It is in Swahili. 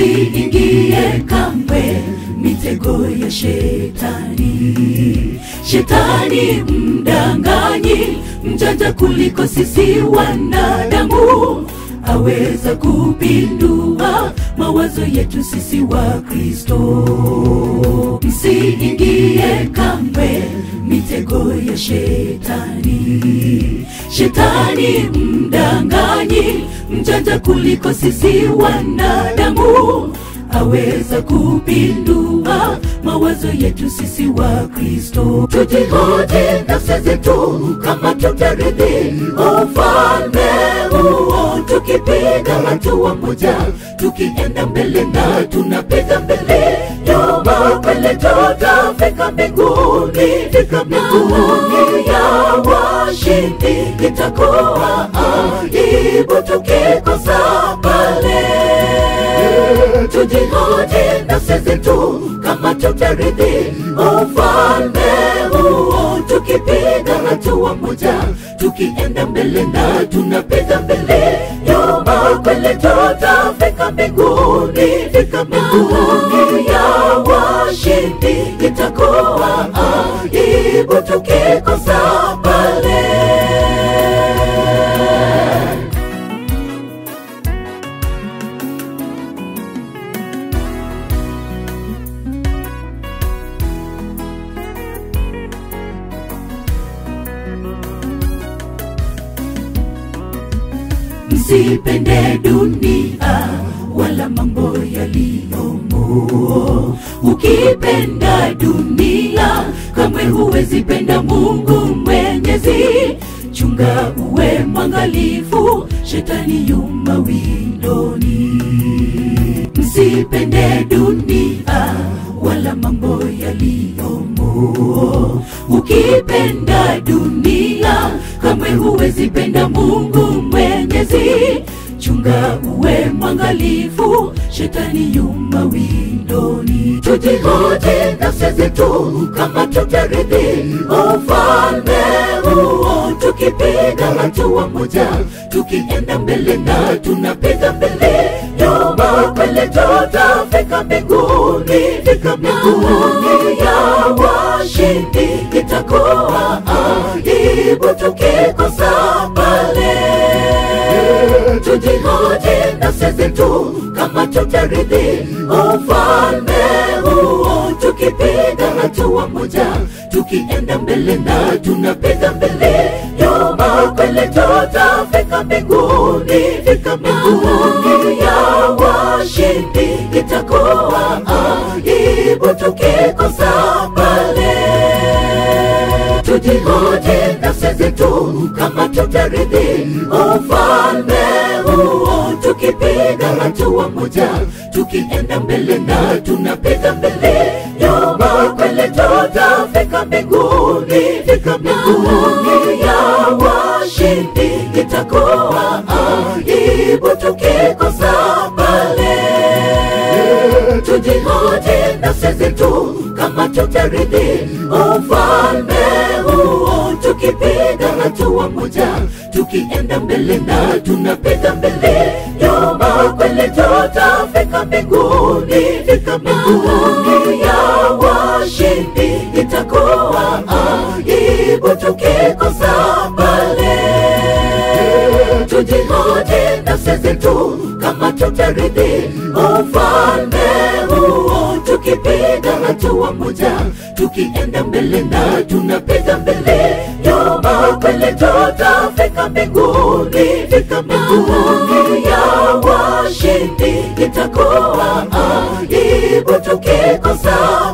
msiingie kamwe mitego ya shetani. Shetani mdanganyi, mjanja kuliko sisi wanadamu, aweza kupindua mawazo yetu sisi wa Kristo. Msiingie kamwe mitego ya shetani. Shetani mdanganyi, mjanja kuliko sisi wanadamu, aweza kupindua mawazo yetu sisi wa Kristo. Tujihoji nafsi zetu kama tutarithi ufalme huo, tukipiga hatua moja, tukienda mbele na tunapiga mbele nyuma, fika mbinguni, fika mbinguni ya washindi. Itakuwa aibu tukikosa pale. Tujihoji nafsi zetu kama tutarithi ufalme huo, tukipiga hatua moja, tukienda mbele na tunapiga mbele. Nyuma, kweli tutafika mbinguni, aibu tukikosa pale. Msipende dunia wala mambo yaliyomo. Ukipenda dunia, kamwe huwezi penda Mungu Mwenyezi. Chunga uwe mwangalifu, shetani yuma windoni. Msipende dunia wala mambo yaliyomo. Ukipenda dunia, kamwe huwezi penda Mungu Mwenyezi. Chunga uwe mwangalifu, shetani yuma windoni. Tujihoji nafsi zetu kama tutarithi ufalme huo, tukipiga hatua moja, tukienda mbele na tunapiga mbele nyuma, kweli tutafika mbinguni, fika mbinguni ya washindi. Itakuwa aibu tukikosa pale tujihoji nafsi zetu tutarithi ufalme huo, tukipiga hatua moja, tukienda mbele na tunapiga mbele. Nyuma, tota tutafika mbinguni, fika mbinguni. Ya washindi. Itakuwa aibu tukikosa pale. Tujihoji nafsi zetu kama tutarithi ufalme huo, tukipiga hatua moja, tukienda mbele na tunapiga mbele. Nyuma, kwele tutafika mbinguni, fika mbinguni ya washindi. Itakuwa aibu tukikosa pale. Tujihoji nafsi zetu kama tutarithi ufalme huo, tukipiga hatua moja, tukienda mbele na tunapiga mbele kweli tutafika mbinguni, fika mbinguni ya washindi. Itakuwa aibu tukikosa pale tujihoji nafsi zetu kama tutarithi ufalme huo, tukipiga hatua moja, tukienda mbele na tunapiga mbele nyuma, joto, fika mbinguni, fika mbinguni ya washindi. Itakuwa aibu tukikosa